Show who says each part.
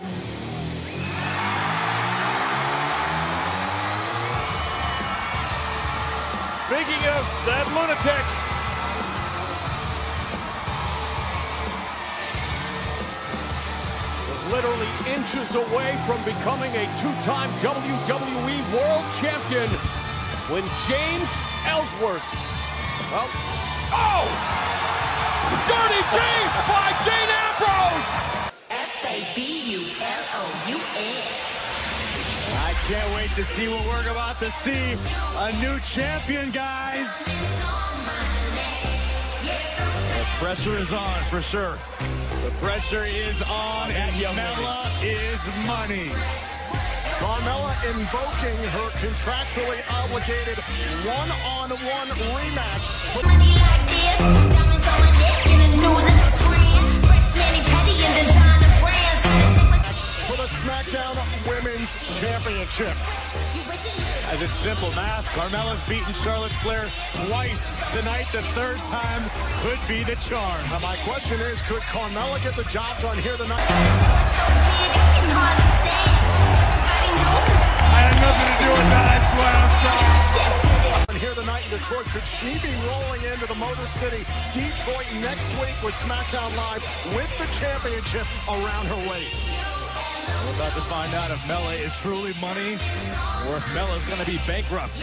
Speaker 1: Speaking of said lunatic, was literally inches away from becoming a two-time WWE World Champion when James Ellsworth, well, oh! Dirty James
Speaker 2: F-A-B-U-L-O-U-S.
Speaker 3: I can't wait to see what we're about to see. A new champion, guys. The pressure is on for sure. The pressure is on, and Mella is money.
Speaker 4: Carmella invoking her contractually obligated one-on-one rematch. SmackDown Women's Championship.
Speaker 3: As it's simple math, Carmella's beaten Charlotte Flair twice tonight. The third time could be the charm.
Speaker 4: Now, my question is, could Carmella get the job done here tonight?
Speaker 2: So I can hardly stand. Everybody knows that
Speaker 3: I had nothing to do with that. I swear. I'm sorry.
Speaker 2: I step to this.
Speaker 4: Here tonight in Detroit, could she be rolling into the Motor City, Detroit next week with SmackDown Live with the championship around her waist?
Speaker 3: About to find out if Mella is truly money or if Mella's going to be bankrupt.